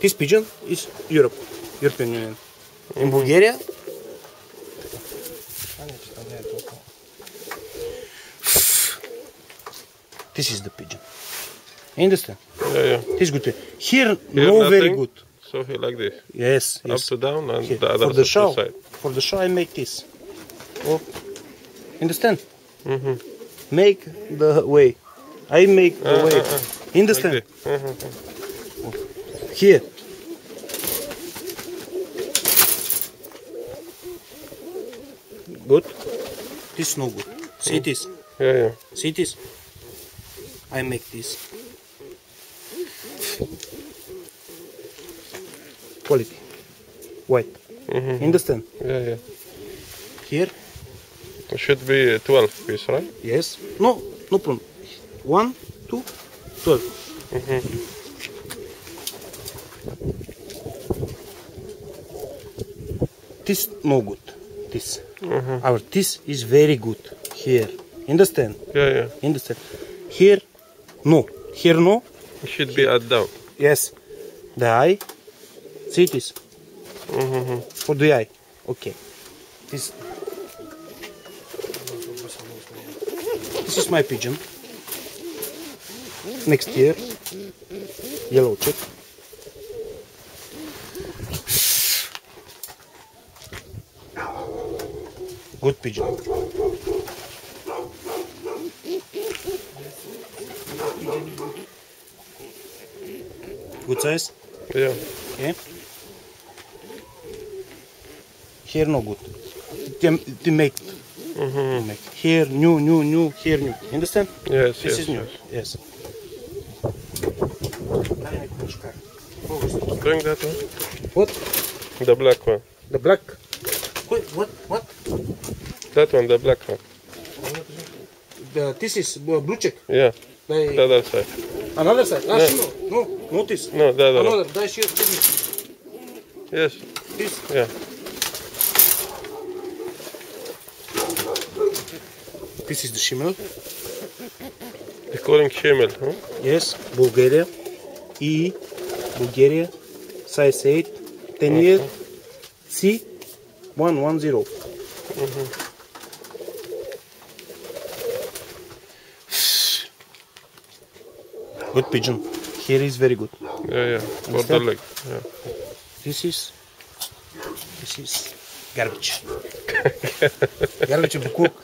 This pigeon is Europe, European Union. In Bulgaria, this is the pigeon. Understand? Yeah, yeah. This is good. pigeon. Here, Here no very good. So here like this, Yes, yes. up to down, and Here. the other For the side- show, side. for the show, I make this. Oh, understand? Mhm. Make the way. I make the Uh, way. uh, uh. Understand? Like Here. Good. This no good. See this. Yeah, yeah. See this. I make this. Quality. White. Mhm. Understand? Yeah, yeah. Here. It should be 12 piece, right? Yes. No. No problem. One, two, twelve. This no good. This. Our this is very good. Here. Understand? Yeah, yeah. Understand? Here. No. Here no. It should be at down. Yes. The eye. See this. Mhm. For the eye. Okay. This. This is my pigeon. Next year. Yellow check. Good pigeon. Good size. Yeah. Okay. Here no good. They, they make, Mhm. make. Here new, new, new. Here new. Understand? Yes, This yes. is new. yes. Yes. Bring that one. What? The black one. The black. Wait, what? What? That one, the black one. The, this is blue check. Yeah, The, the other side. another side. Ah, No. no, no, notice. No, the other Another. That's here. Yes, This. yeah. This is the Schimmel. They calling Schimmel, huh? Yes, Bulgaria. E, Bulgaria. Size 8. 10 year. C, 110. Good pigeon. Here is very good. Yeah, yeah. For the leg. Yeah. This is this is garbage. garbage of the cook.